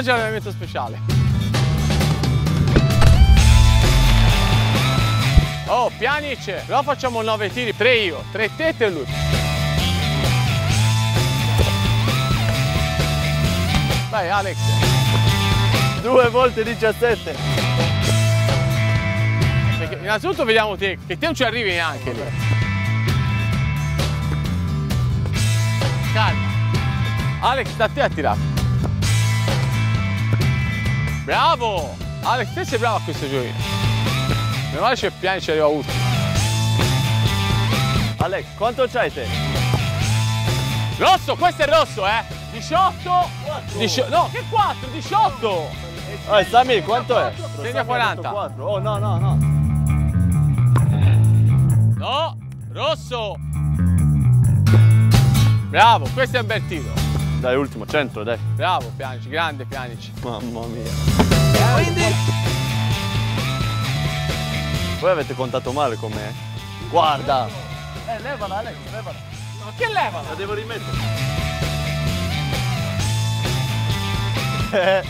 Oggi è l'allenamento speciale. Oh, pianice. Però facciamo 9 tiri. 3 io, 3 te e lui. Vai Alex. Due volte 17. Perché innanzitutto vediamo te, che te non ci arrivi neanche lì. Calma. Alex, sta a te a tirare. Bravo! Alex, te sei bravo a questo giochino. Meno male c'è piani, ci arriva ultimo. Alex, quanto c'hai te? Rosso, questo è rosso, eh! 18! 18 no, che 4? 18! Oh, Samir, quanto è? Segna 40. 4. Oh, no, no, no. No, rosso! Bravo, questo è un bel tiro. Dai, ultimo, 100, dai. Bravo, Pianici, grande Pianici. Mamma mia. Voi avete contato male con me? Guarda! Eh, levala Alex, levala. Ma che leva? La devo rimettere. Eh,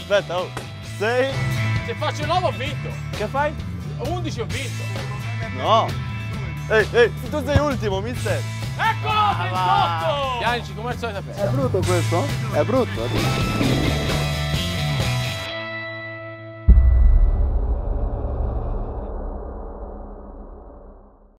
Aspetta, oh. 6. Se faccio 9 ho vinto. Che fai? 11 ho vinto. No. Ehi, ehi, tu sei ultimo, mister. Eccolo, 28! Pianici, come al solito a È brutto questo? È brutto?